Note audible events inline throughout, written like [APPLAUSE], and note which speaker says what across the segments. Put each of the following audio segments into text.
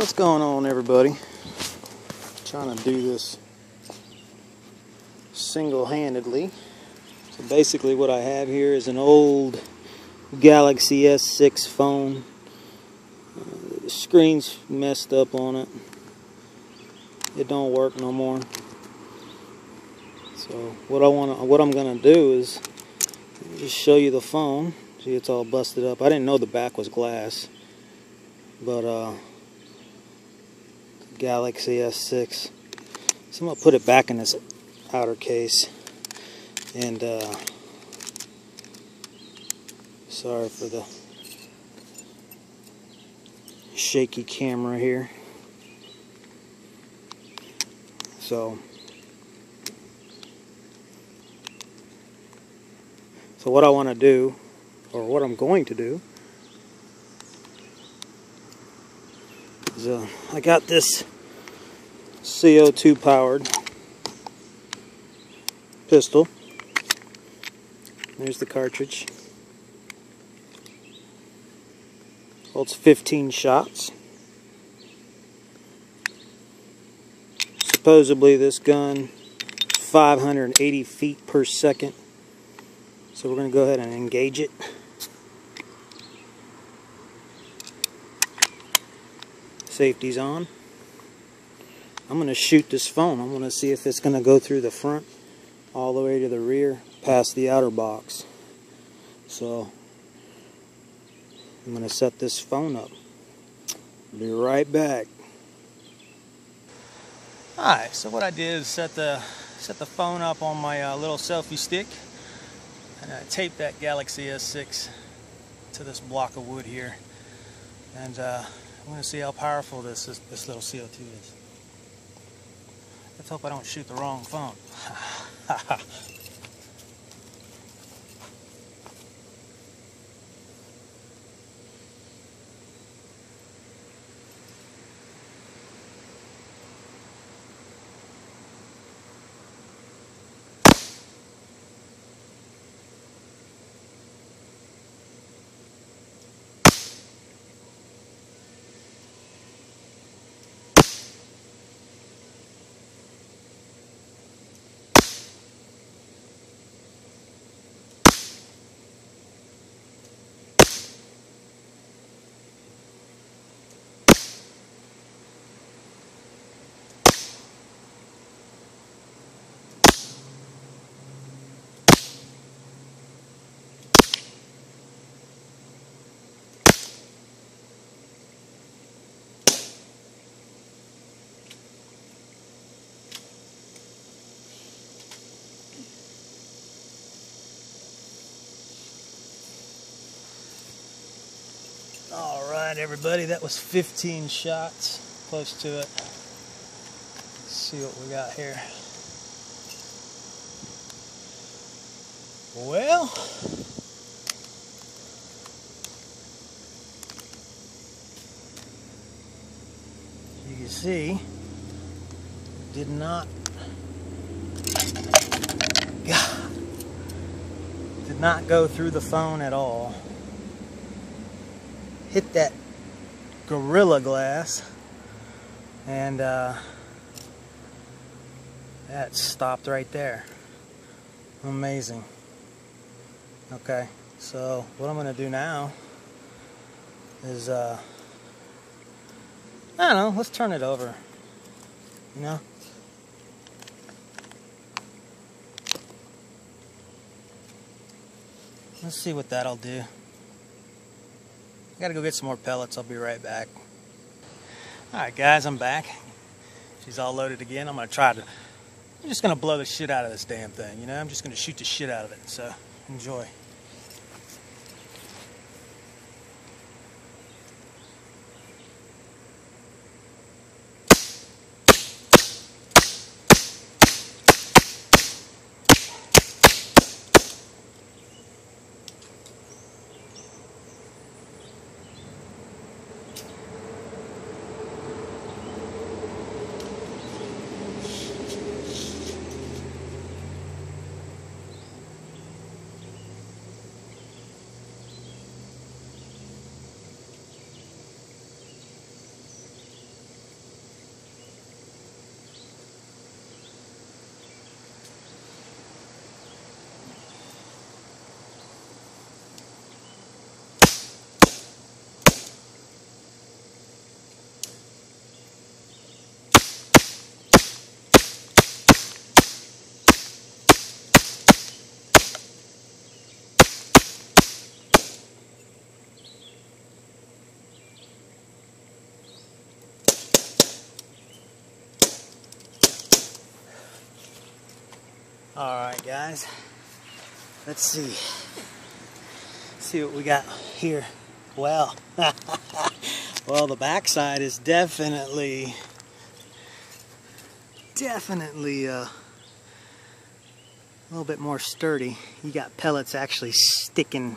Speaker 1: what's going on everybody? trying to do this single-handedly. So basically what I have here is an old Galaxy S6 phone. Uh, the screen's messed up on it. It don't work no more. So what I want to what I'm gonna do is just show you the phone. See it's all busted up. I didn't know the back was glass. But uh Galaxy S6. So I'm going to put it back in this outer case. And, uh, sorry for the shaky camera here. So, so what I want to do, or what I'm going to do, is uh, I got this CO2 powered pistol. There's the cartridge. Holds 15 shots. Supposedly this gun 580 feet per second. So we're going to go ahead and engage it. Safety's on. I'm going to shoot this phone. I'm going to see if it's going to go through the front all the way to the rear past the outer box. So I'm going to set this phone up. Be right back. Alright, so what I did is set the set the phone up on my uh, little selfie stick and I taped that Galaxy S6 to this block of wood here and uh, I'm going to see how powerful this, this, this little CO2 is. Let's hope I don't shoot the wrong phone. [LAUGHS] All right, everybody, that was 15 shots, close to it. Let's see what we got here. Well, you can see, did not, God, did not go through the phone at all hit that Gorilla Glass and uh, that stopped right there. Amazing. Okay, so what I'm going to do now is, uh, I don't know, let's turn it over. You know? Let's see what that'll do. I gotta go get some more pellets. I'll be right back. Alright guys, I'm back. She's all loaded again. I'm gonna try to, I'm just gonna blow the shit out of this damn thing, you know? I'm just gonna shoot the shit out of it, so enjoy. Alright guys, let's see. See what we got here. Well, [LAUGHS] well the backside is definitely, definitely uh, a little bit more sturdy. You got pellets actually sticking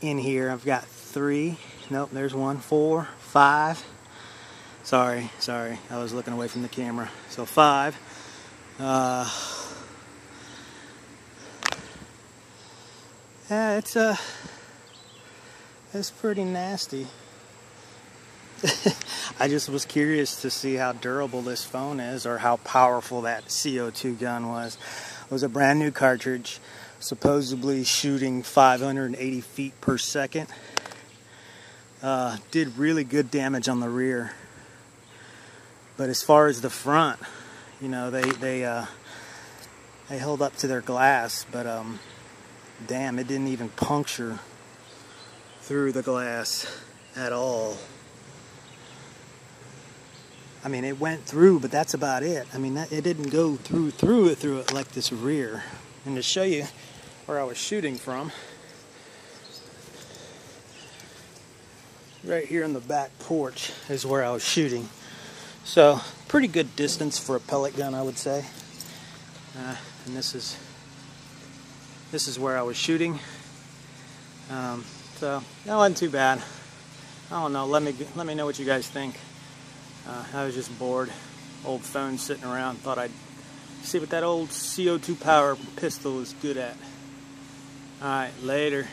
Speaker 1: in here. I've got three, nope, there's one, four, five. Sorry, sorry, I was looking away from the camera. So five. Uh, Yeah, it's uh, it's pretty nasty. [LAUGHS] I just was curious to see how durable this phone is or how powerful that CO2 gun was. It was a brand new cartridge, supposedly shooting 580 feet per second. Uh, did really good damage on the rear. But as far as the front, you know, they they uh, they held up to their glass, but um, damn, it didn't even puncture through the glass at all. I mean, it went through, but that's about it. I mean, that, it didn't go through through it through it like this rear. And to show you where I was shooting from, right here in the back porch is where I was shooting. So, pretty good distance for a pellet gun, I would say. Uh, and this is this is where I was shooting. Um, so that wasn't too bad. I don't know. Let me let me know what you guys think. Uh, I was just bored. Old phone sitting around. Thought I'd see what that old CO2 power pistol is good at. All right, later.